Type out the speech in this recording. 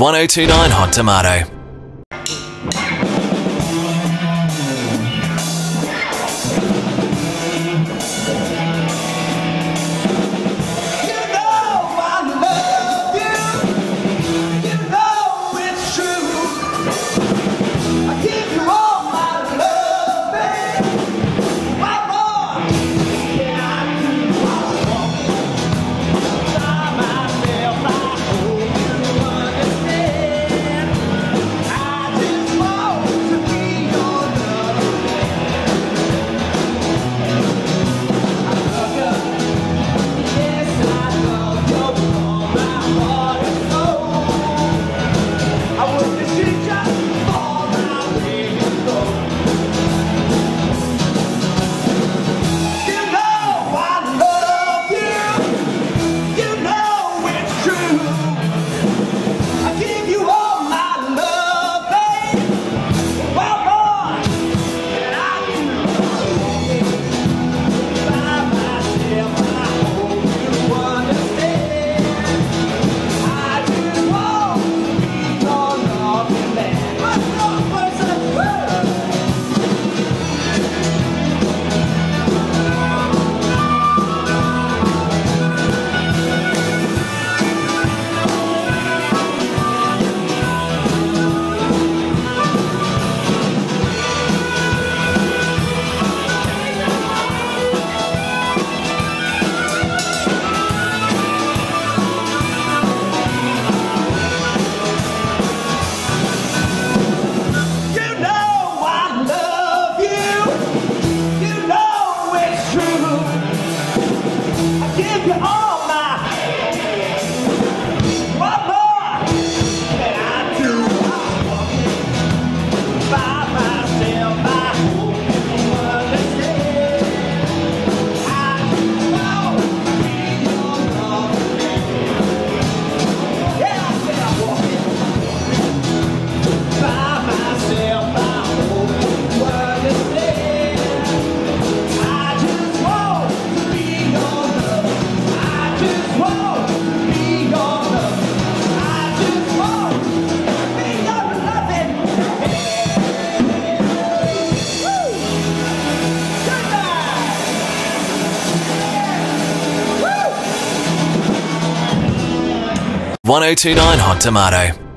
1029 Hot Tomato. One zero oh two nine Hot Tomato.